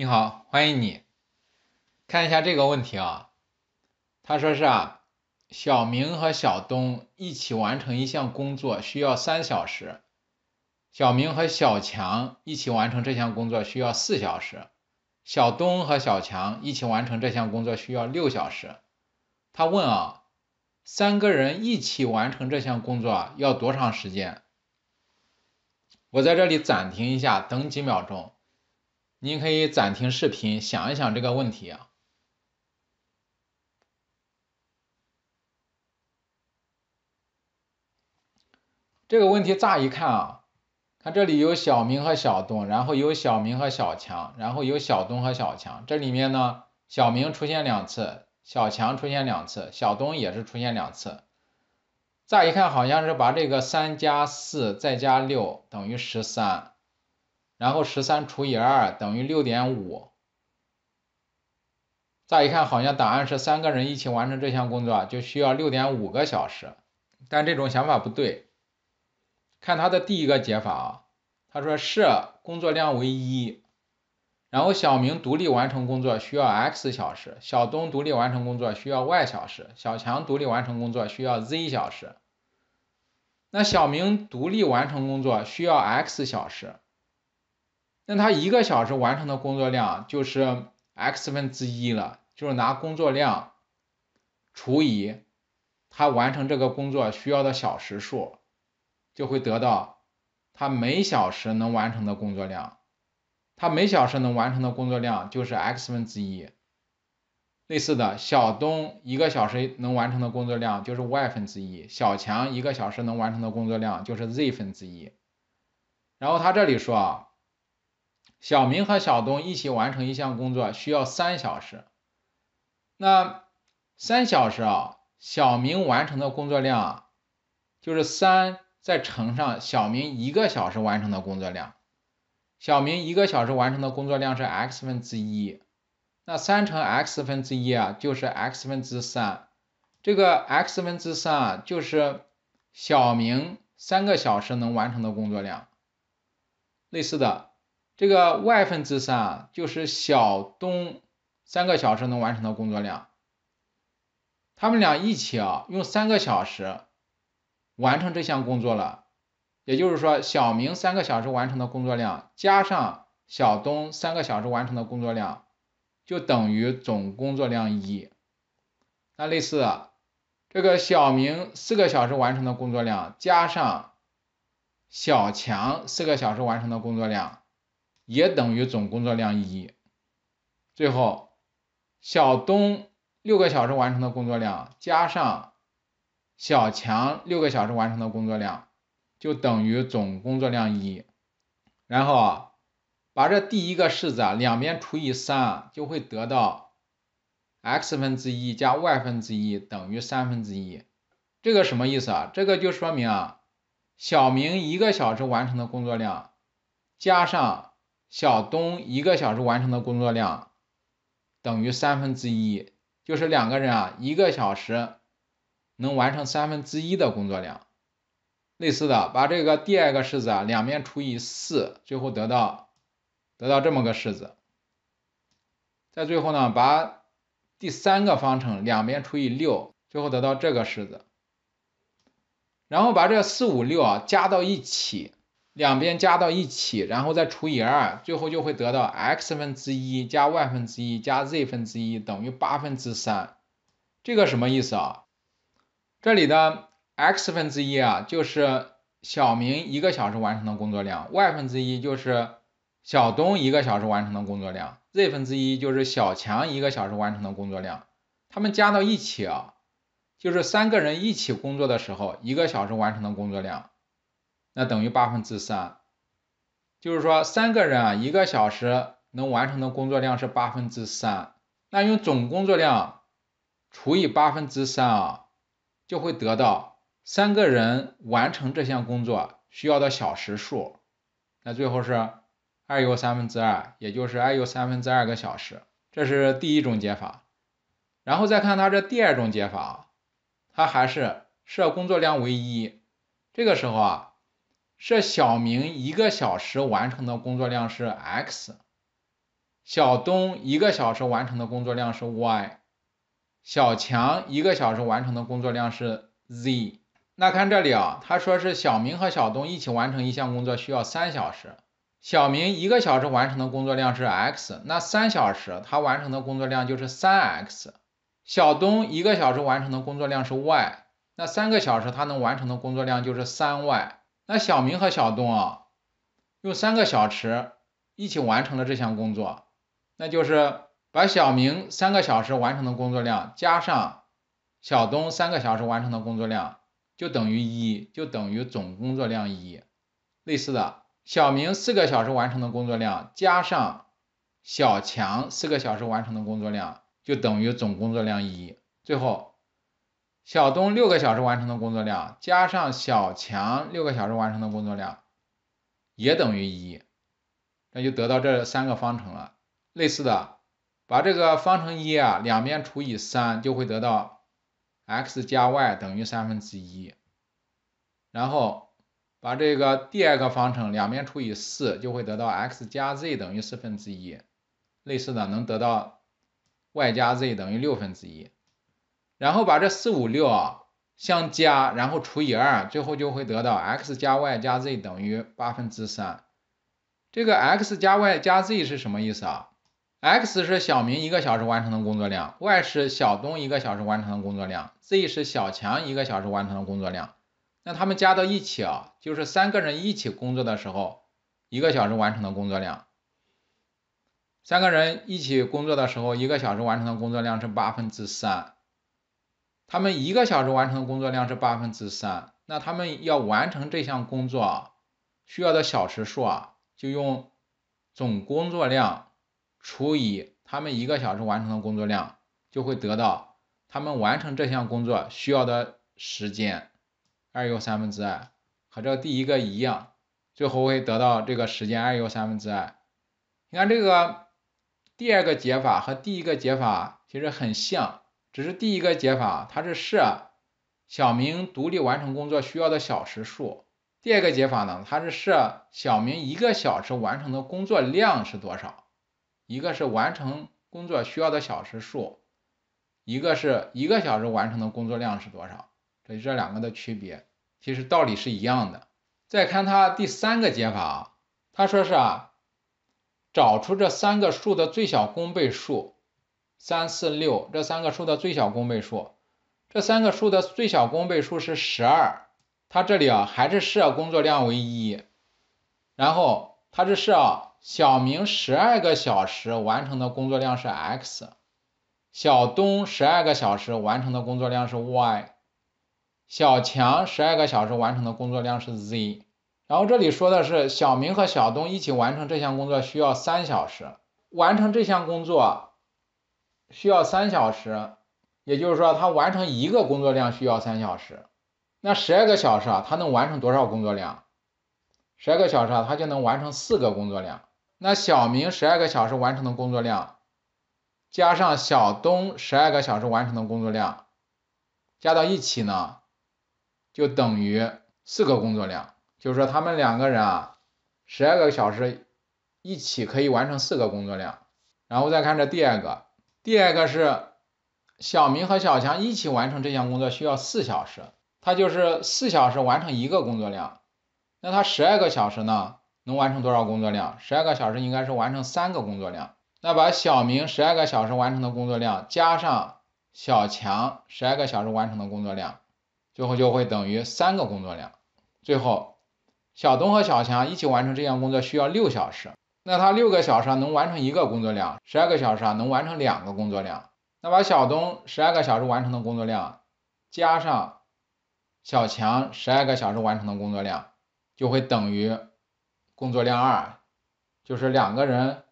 你好，欢迎你看一下这个问题啊。他说是啊，小明和小东一起完成一项工作需要三小时，小明和小强一起完成这项工作需要四小时，小东和小强一起完成这项工作需要六小时。他问啊，三个人一起完成这项工作要多长时间？我在这里暂停一下，等几秒钟。您可以暂停视频，想一想这个问题啊。这个问题乍一看啊，看这里有小明和小东，然后有小明和小强，然后有小东和小强。这里面呢，小明出现两次，小强出现两次，小东也是出现两次。乍一看好像是把这个三加四再加六等于十三。然后十三除以二等于六点五。乍一看好像答案是三个人一起完成这项工作就需要六点五个小时，但这种想法不对。看他的第一个解法啊，他说设工作量为一，然后小明独立完成工作需要 x 小时，小东独立完成工作需要 y 小时，小强独立完成工作需要 z 小时。那小明独立完成工作需要 x 小时。那他一个小时完成的工作量就是 x 分之一了，就是拿工作量除以他完成这个工作需要的小时数，就会得到他每小时能完成的工作量。他每小时能完成的工作量就是 x 分之一。类似的小东一个小时能完成的工作量就是 y 分之一，小强一个小时能完成的工作量就是 z 分之一。然后他这里说啊。小明和小东一起完成一项工作需要三小时，那三小时啊，小明完成的工作量就是三再乘上小明一个小时完成的工作量，小明一个小时完成的工作量是 x 分之一，那三乘 x 分之一啊就是 x 分之三，这个 x 分之三啊就是小明三个小时能完成的工作量，类似的。这个 y 分之三啊，就是小东三个小时能完成的工作量。他们俩一起啊，用三个小时完成这项工作了。也就是说，小明三个小时完成的工作量加上小东三个小时完成的工作量，就等于总工作量一。那类似这个小明四个小时完成的工作量加上小强四个小时完成的工作量。也等于总工作量一。最后，小东六个小时完成的工作量加上小强六个小时完成的工作量，就等于总工作量一。然后啊，把这第一个式子啊两边除以三，就会得到 x 分之一加 y 分之一等于三分之一。这个什么意思啊？这个就说明啊，小明一个小时完成的工作量加上小东一个小时完成的工作量等于三分之一，就是两个人啊一个小时能完成三分之一的工作量。类似的，把这个第二个式子啊两边除以四，最后得到得到这么个式子。在最后呢，把第三个方程两边除以六，最后得到这个式子。然后把这四五六啊加到一起。两边加到一起，然后再除以二，最后就会得到 x 分之一加 y 分之一加 z 分之一等于八分之三。这个什么意思啊？这里的 x 分之一啊，就是小明一个小时完成的工作量；y 分之一就是小东一个小时完成的工作量；z 分之一就是小强一个小时完成的工作量。它们加到一起啊，就是三个人一起工作的时候一个小时完成的工作量。那等于八分之三，就是说三个人啊一个小时能完成的工作量是八分之三，那用总工作量除以八分之三啊，就会得到三个人完成这项工作需要的小时数，那最后是二又三分之二，也就是二又三分之二个小时，这是第一种解法。然后再看它这第二种解法，它还是设工作量为一，这个时候啊。设小明一个小时完成的工作量是 x，小东一个小时完成的工作量是 y，小强一个小时完成的工作量是 z。那看这里啊，他说是小明和小东一起完成一项工作需要三小时，小明一个小时完成的工作量是 x，那三小时他完成的工作量就是三 x。小东一个小时完成的工作量是 y，那三个小时他能完成的工作量就是三 y。那小明和小东啊，用三个小时一起完成了这项工作。那就是把小明三个小时完成的工作量加上小东三个小时完成的工作量，就等于一，就等于总工作量一。类似的，小明四个小时完成的工作量加上小强四个小时完成的工作量，就等于总工作量一。最后，小东六个小时完成的工作量加上小强六个小时完成的工作量，也等于一。那就得到这三个方程了。类似的，把这个方程一啊，两边除以三，就会得到 x 加 y 等于三分之一。然后把这个第二个方程两边除以四，就会得到 x 加 z 等于四分之一。类似的，能得到 y 加 z 等于六分之一。然后把这四五六啊相加，然后除以二，最后就会得到 x 加 y 加 z 等于八分之三。这个 x 加 y 加 z 是什么意思啊？x 是小明一个小时完成的工作量，y 是小东一个小时完成的工作量，z 是小强一个小时完成的工作量。那他们加到一起啊，就是三个人一起工作的时候，一个小时完成的工作量。三个人一起工作的时候，一个小时完成的工作量是八分之三。他们一个小时完成的工作量是八分之三，那他们要完成这项工作需要的小时数啊，就用总工作量。除以他们一个小时完成的工作量，就会得到他们完成这项工作需要的时间，二又三分之二，和这第一个一样，最后会得到这个时间二又三分之二。你看这个第二个解法和第一个解法其实很像，只是第一个解法它是设小明独立完成工作需要的小时数，第二个解法呢，它是设小明一个小时完成的工作量是多少。一个是完成工作需要的小时数，一个是一个小时完成的工作量是多少，这这两个的区别，其实道理是一样的。再看它第三个解法啊，他说是啊，找出这三个数的最小公倍数，三四六这三个数的最小公倍数，这三个数的最小公倍数是十二，它这里啊还是设工作量为一，然后它这是设。小明十二个小时完成的工作量是 x，小东十二个小时完成的工作量是 y，小强十二个小时完成的工作量是 z。然后这里说的是小明和小东一起完成这项工作需要三小时，完成这项工作需要三小时，也就是说他完成一个工作量需要三小时。那十二个小时啊，他能完成多少工作量？十二个小时啊，他就能完成四个工作量。那小明十二个小时完成的工作量，加上小东十二个小时完成的工作量，加到一起呢，就等于四个工作量。就是说他们两个人啊，十二个小时一起可以完成四个工作量。然后再看这第二个，第二个是小明和小强一起完成这项工作需要四小时，他就是四小时完成一个工作量。那他十二个小时呢？能完成多少工作量？十二个小时应该是完成三个工作量。那把小明十二个小时完成的工作量加上小强十二个小时完成的工作量，最后就会等于三个工作量。最后，小东和小强一起完成这项工作需要六小时。那他六个小时能完成一个工作量，十二个小时啊能完成两个工作量。那把小东十二个小时完成的工作量加上小强十二个小时完成的工作量，就会等于。工作量二就是两个人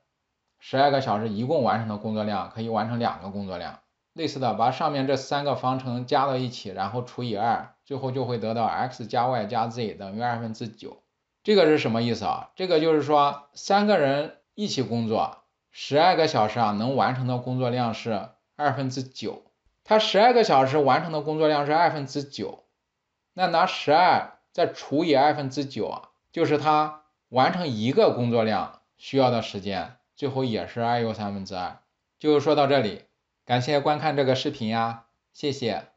十二个小时一共完成的工作量可以完成两个工作量。类似的，把上面这三个方程加到一起，然后除以二，最后就会得到 x 加 y 加 z 等于二分之九。这个是什么意思啊？这个就是说三个人一起工作十二个小时啊，能完成的工作量是二分之九。他十二个小时完成的工作量是二分之九，那拿十二再除以二分之九啊，就是他。完成一个工作量需要的时间最后也是二又三分之二。就说到这里，感谢观看这个视频呀，谢谢。